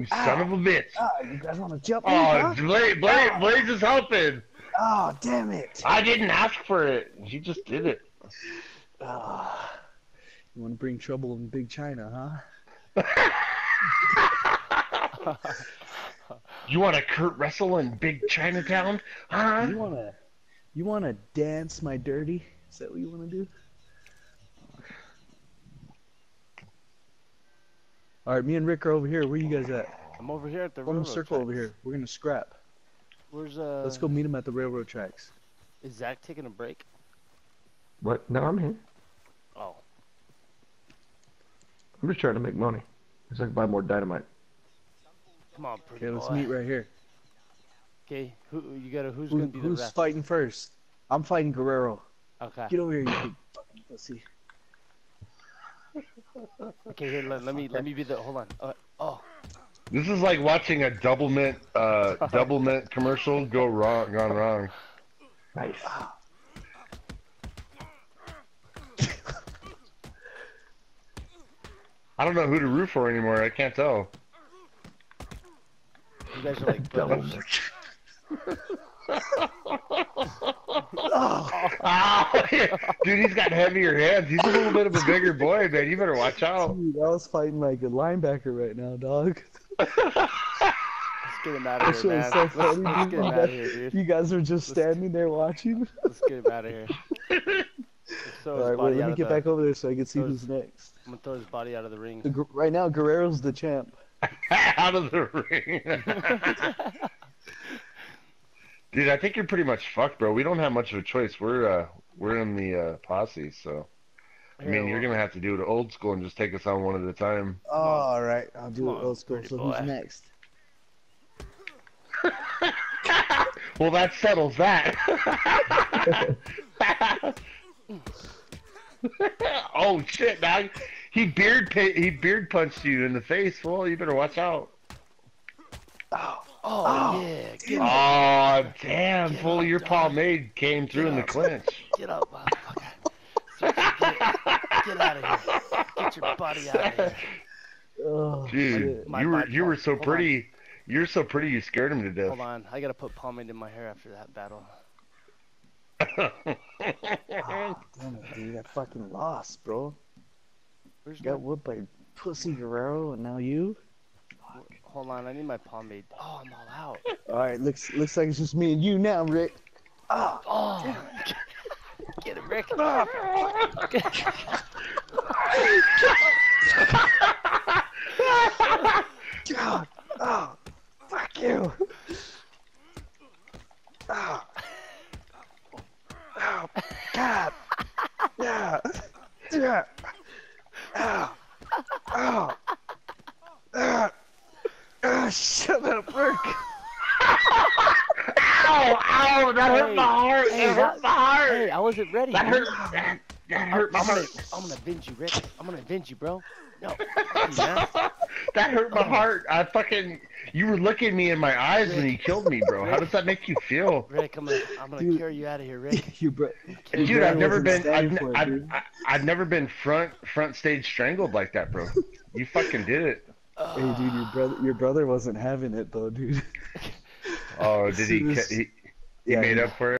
You son of a bitch. Ah, you guys want to jump in, Oh, huh? Blaze, Blaze, Blaze is helping. Oh, damn it. I didn't ask for it. You just did it. Ah. you want to bring trouble in Big China, huh? You want to Kurt Russell in Big Chinatown? Huh? You wanna, you wanna dance my dirty? Is that what you wanna do? All right, me and Rick are over here. Where you guys at? I'm over here at the Form a railroad circle over here. We're gonna scrap. Where's uh? Let's go meet him at the railroad tracks. Is Zach taking a break? What? No, I'm here. Oh, I'm just trying to make money. So I can buy more dynamite. come on, pretty Okay, let's meet right here. Okay, who you gotta? Who's Who, gonna be the who's ref? fighting first? I'm fighting Guerrero. Okay. Get over here, you big fucking pussy. Okay, here. Let, let me let me be the. Hold on. Uh, This is like watching a Doublemint, uh, Doublemint commercial go wrong, gone wrong. Nice. I don't know who to root for anymore. I can't tell. you guys are like Double. Oh, Oh, dude, he's got heavier hands. He's a little bit of a bigger boy, man. You better watch out. dude, I was fighting like a linebacker right now, dog. Let's get him out That of here, man. so Let's, funny, let's dude. get him You out of guys- here, dude. You guys were just standing there watching. Let's get him out of here. Let's throw his All right, wait, let me get the, back over there so I can see those- who's next. I'm gonna throw his body out of the ring. The, right now, Guerrero's the champ. out of the ring. Dude, I think you're pretty much fucked, bro. We don't have much of a choice. We're uh, we're in the uh, posse, so I mean, you're gonna have to do it old school and just take us on one at a time. Oh, all right, I'll do Come it old school. So boy. who's next? Well, that settles that. oh shit! Now he beard he beard punched you in the face. Well, you better watch out. Oh, Oh, Oh, yeah, get, Oh damn! Get Fool, up, your dog. pomade came through in the clinch. get up, motherfucker. Seriously, Get, get out of here. Get your body out of here. oh, Dude, you were you were so Hold on. pretty. You're so pretty. You scared him to death. Hold on, I gotta put pomade in my hair after that battle. Ah, damn it, dude, I fucking lost, bro. Where's Got my, whooped by Pussy Guerrero, and now you. hold on, I need my pomade. Oh, I'm all out. All right, looks looks like it's just me and you now, Rick. Oh, Oh, get him, Rick. God, oh, fuck you. Oh, oh, God, yeah, yeah, oh, oh, oh, oh, shut up, Rick. Ow! Ow! That hurt my heart. Hey, that hurt my heart. Hey, I wasn't ready. that hurt. That, that hurt my I'm gonna, heart. I'm gonna avenge you, Rick. I'm gonna avenge you, bro. No, fuck you, man. that hurt my heart. I fucking. You were looking me in my eyes when you killed me, bro. How does that make you feel? Rick, I'm gonna, I'm gonna Dude. carry you out of here, Rick. you bro- your Dude, brother I've never been. I've, standing n- it, I've, dude. I- I've never been front front stage strangled like that, bro. You fucking did it. Hey, dude, your brother, your brother wasn't having it though, dude. Oh, did he? He, he Yeah, made he- up for it.